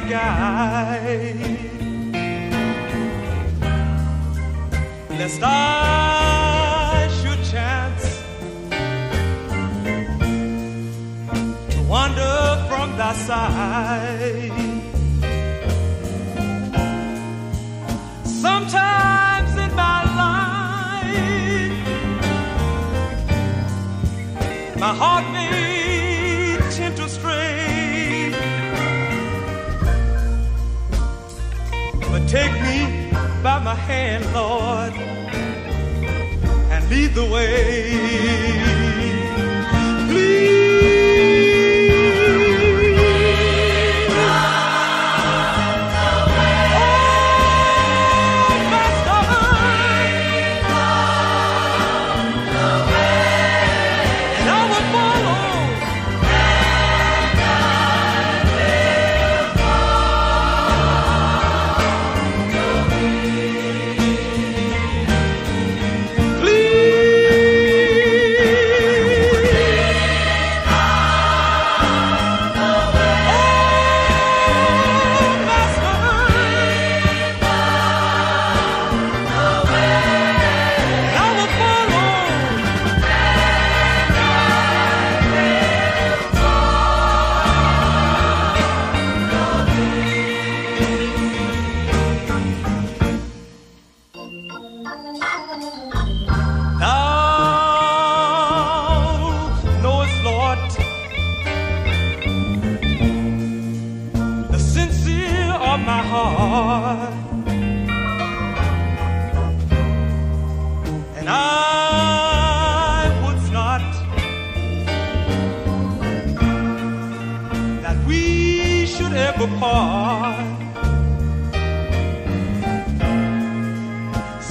guide. Lest I should chance to wander from thy side. Sometimes in my life, my heart may tend to stray. Take me by my hand, Lord, and lead the way. My heart, and I would not that we should ever part.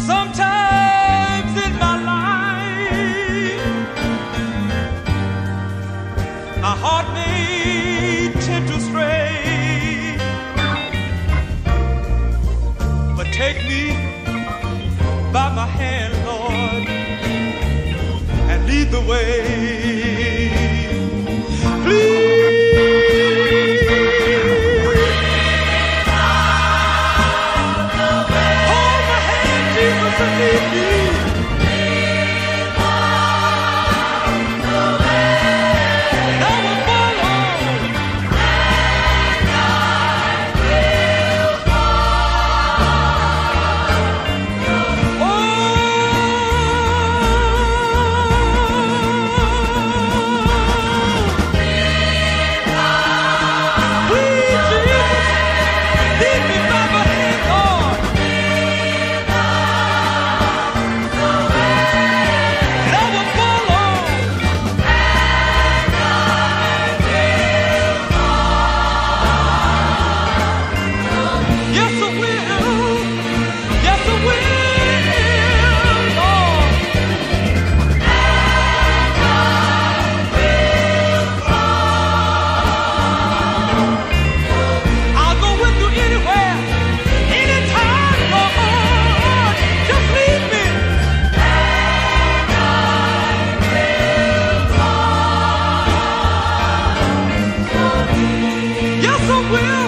Sometimes in my life, my heart may tend to stray, take me by my hand, Lord, and lead the way. will.